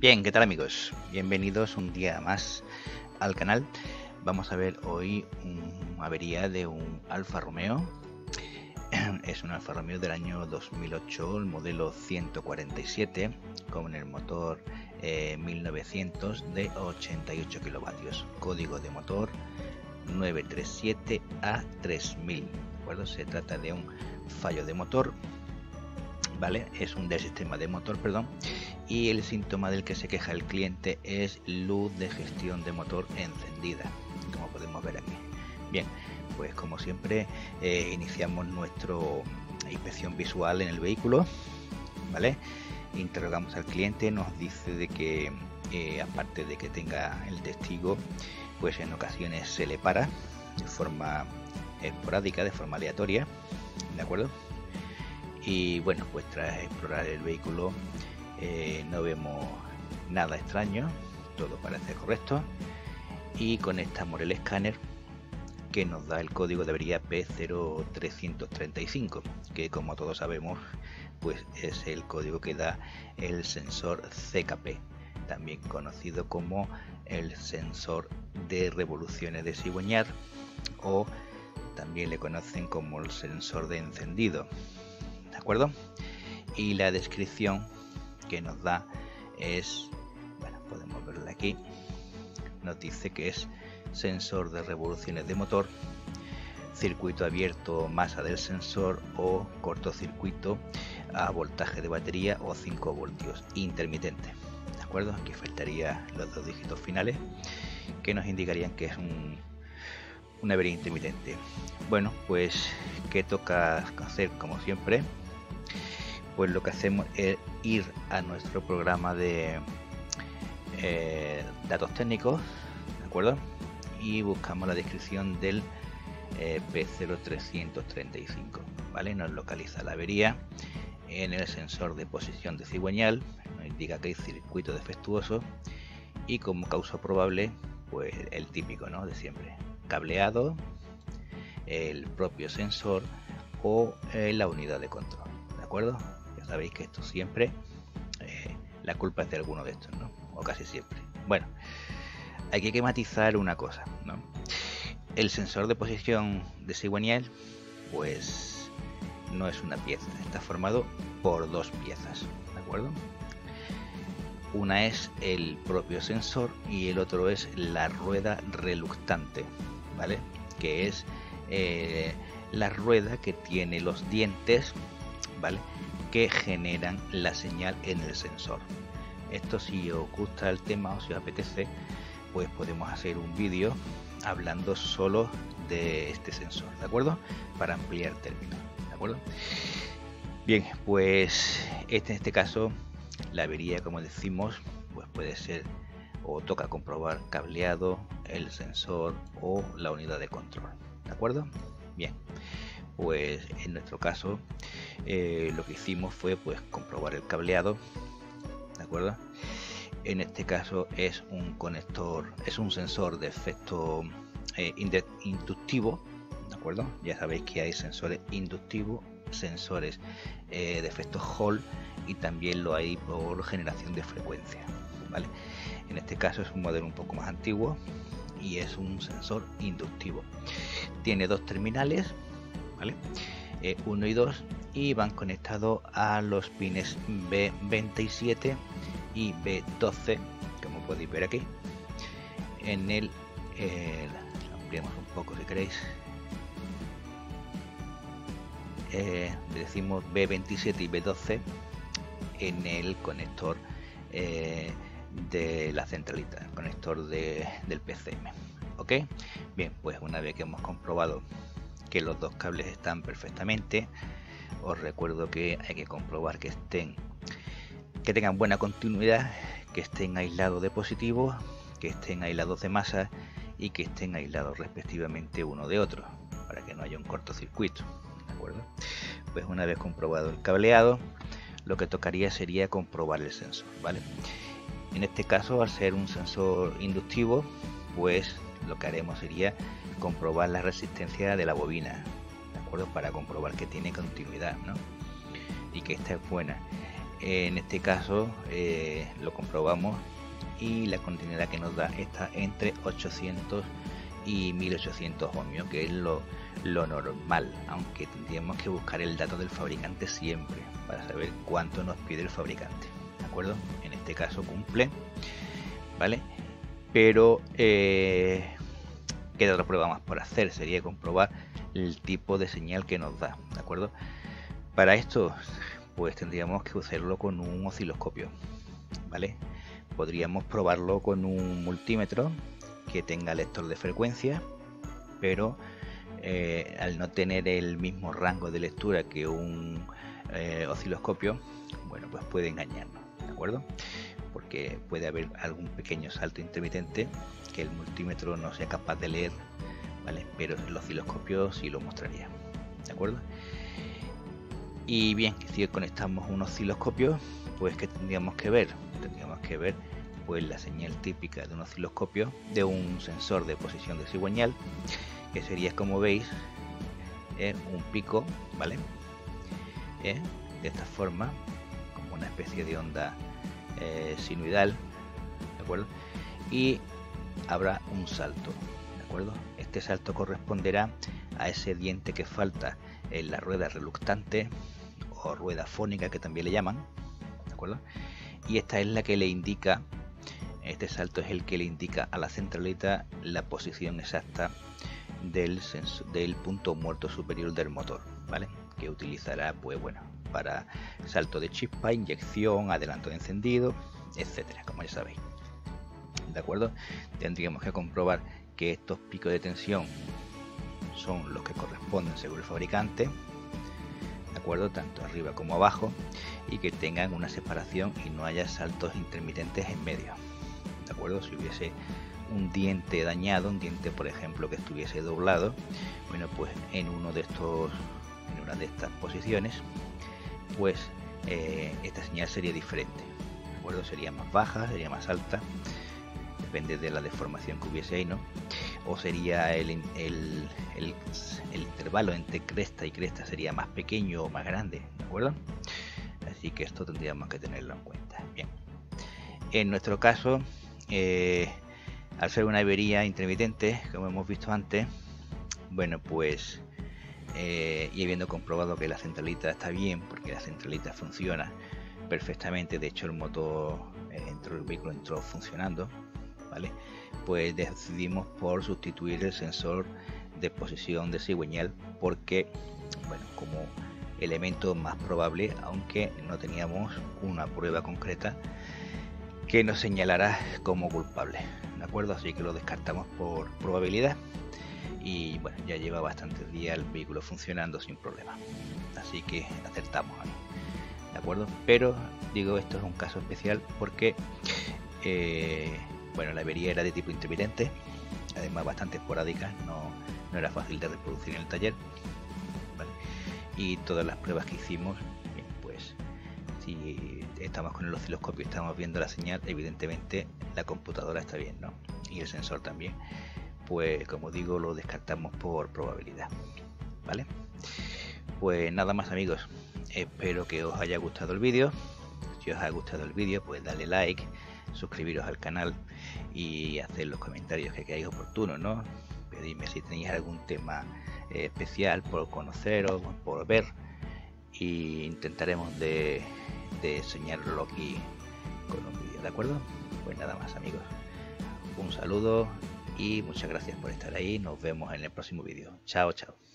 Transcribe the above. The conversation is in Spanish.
Bien, ¿qué tal amigos? Bienvenidos un día más al canal. Vamos a ver hoy una avería de un Alfa Romeo. Es un Alfa Romeo del año 2008, el modelo 147, con el motor 1900 eh, de 88 kilovatios. Código de motor 937A3000. ¿De Se trata de un fallo de motor ¿vale? Es un del sistema de motor, perdón. Y el síntoma del que se queja el cliente es luz de gestión de motor encendida, como podemos ver aquí. Bien, pues como siempre eh, iniciamos nuestra inspección visual en el vehículo, ¿vale? Interrogamos al cliente, nos dice de que eh, aparte de que tenga el testigo, pues en ocasiones se le para de forma esporádica, de forma aleatoria, ¿de acuerdo? y bueno pues tras explorar el vehículo eh, no vemos nada extraño todo parece correcto y conectamos el escáner que nos da el código de avería P0335 que como todos sabemos pues es el código que da el sensor CKP también conocido como el sensor de revoluciones de cigüeñar o también le conocen como el sensor de encendido acuerdo? Y la descripción que nos da es, bueno, podemos verla aquí, nos dice que es sensor de revoluciones de motor, circuito abierto masa del sensor o cortocircuito a voltaje de batería o 5 voltios intermitente. ¿De acuerdo? Aquí faltaría los dos dígitos finales que nos indicarían que es un, una avería intermitente. Bueno, pues ¿qué toca hacer como siempre? Pues lo que hacemos es ir a nuestro programa de eh, datos técnicos, ¿de acuerdo? Y buscamos la descripción del eh, P0335, ¿vale? Nos localiza la avería en el sensor de posición de cigüeñal, nos indica que hay circuito defectuoso y como causa probable, pues el típico, ¿no? De siempre, cableado, el propio sensor o eh, la unidad de control, ¿de acuerdo? Sabéis que esto siempre, eh, la culpa es de alguno de estos, ¿no? O casi siempre. Bueno, hay que matizar una cosa, ¿no? El sensor de posición de cigüeñal, pues no es una pieza, está formado por dos piezas, ¿de acuerdo? Una es el propio sensor y el otro es la rueda reluctante, ¿vale? Que es eh, la rueda que tiene los dientes, ¿vale? Que generan la señal en el sensor. Esto si os gusta el tema o si os apetece, pues podemos hacer un vídeo hablando solo de este sensor, ¿de acuerdo? Para ampliar términos, ¿de acuerdo? Bien, pues este, en este caso la avería, como decimos, pues puede ser o toca comprobar cableado, el sensor o la unidad de control, ¿de acuerdo? Bien, pues en nuestro caso eh, lo que hicimos fue pues comprobar el cableado de acuerdo en este caso es un conector es un sensor de efecto eh, inductivo de acuerdo ya sabéis que hay sensores inductivos sensores eh, de efecto Hall y también lo hay por generación de frecuencia vale en este caso es un modelo un poco más antiguo y es un sensor inductivo. Tiene dos terminales ¿vale? 1 eh, y 2 y van conectados a los pines B27 y B12 como podéis ver aquí en el, ampliamos un poco si queréis eh, decimos B27 y B12 en el conector eh, de la centralita, el conector de, del PCM. ¿Ok? Bien, pues una vez que hemos comprobado que los dos cables están perfectamente. Os recuerdo que hay que comprobar que estén que tengan buena continuidad, que estén aislados de positivos, que estén aislados de masa y que estén aislados respectivamente uno de otro, para que no haya un cortocircuito. ¿De acuerdo? Pues una vez comprobado el cableado, lo que tocaría sería comprobar el sensor, ¿vale? En este caso, al ser un sensor inductivo, pues lo que haremos sería comprobar la resistencia de la bobina, ¿de acuerdo? Para comprobar que tiene continuidad, ¿no? Y que esta es buena. en este caso eh, lo comprobamos y la continuidad que nos da está entre 800 y 1800 ohmios, que es lo, lo normal, aunque tendríamos que buscar el dato del fabricante siempre para saber cuánto nos pide el fabricante. ¿De acuerdo? En este caso cumple, ¿vale? Pero eh, queda otra prueba más por hacer, sería comprobar el tipo de señal que nos da, ¿de acuerdo? Para esto, pues tendríamos que usarlo con un osciloscopio, ¿vale? Podríamos probarlo con un multímetro que tenga lector de frecuencia, pero eh, al no tener el mismo rango de lectura que un eh, osciloscopio, bueno, pues puede engañarnos, ¿de acuerdo? Porque puede haber algún pequeño salto intermitente que el multímetro no sea capaz de leer, ¿vale? Pero el osciloscopio sí lo mostraría, ¿de acuerdo? Y bien, si conectamos un osciloscopio, pues que tendríamos que ver? Tendríamos que ver pues la señal típica de un osciloscopio, de un sensor de posición de cigüeñal, que sería como veis eh, un pico, ¿vale? Eh, de esta forma, como una especie de onda eh, sinuidal, ¿de acuerdo? Y habrá un salto, ¿de acuerdo? Este salto corresponderá a ese diente que falta en la rueda reluctante o rueda fónica que también le llaman, ¿de acuerdo? Y esta es la que le indica este salto es el que le indica a la centralita la posición exacta del, del punto muerto superior del motor, ¿vale? Que utilizará, pues bueno, para salto de chispa, inyección, adelanto de encendido, etcétera, como ya sabéis. ¿De acuerdo? Tendríamos que comprobar que estos picos de tensión son los que corresponden según el fabricante, ¿de acuerdo? Tanto arriba como abajo, y que tengan una separación y no haya saltos intermitentes en medio. ¿de acuerdo? Si hubiese un diente dañado, un diente por ejemplo que estuviese doblado, bueno pues en uno de estos, en una de estas posiciones, pues esta señal sería diferente, ¿de acuerdo? Sería más baja, sería más alta, depende de la deformación que hubiese ahí, ¿no? O sería el, el, el intervalo entre cresta y cresta sería más pequeño o más grande, ¿de acuerdo? Así que esto tendríamos que tenerlo en cuenta. Bien. En nuestro caso, eh, al ser una avería intermitente, como hemos visto antes, bueno, pues eh, y habiendo comprobado que la centralita está bien, porque la centralita funciona perfectamente, de hecho el motor dentro del vehículo entró funcionando, ¿vale? Pues decidimos por sustituir el sensor de posición de cigüeñal porque, bueno, como elemento más probable, aunque no teníamos una prueba concreta que nos señalará como culpable. ¿De acuerdo? Así que lo descartamos por probabilidad. Y bueno, ya lleva bastantes días el vehículo funcionando sin problema. Así que acertamos. ¿De acuerdo? Pero digo, esto es un caso especial porque eh, bueno, la avería era de tipo intermitente, además bastante esporádica, no, no era fácil de reproducir en el taller. Y todas las pruebas que hicimos, pues si estamos con el osciloscopio y estamos viendo la señal, evidentemente la computadora está bien. Y el sensor también. Pues como digo, lo descartamos por probabilidad. ¿Vale? Pues nada más amigos. Espero que os haya gustado el vídeo. Si os ha gustado el vídeo, pues dale like, suscribiros al canal y hacer los comentarios que queráis oportunos, ¿no? Pedidme si tenéis algún tema eh, especial por conocer o por ver y intentaremos de de enseñarlo aquí con un vídeo, ¿de acuerdo? Pues nada más amigos, un saludo y muchas gracias por estar ahí, nos vemos en el próximo vídeo, chao chao.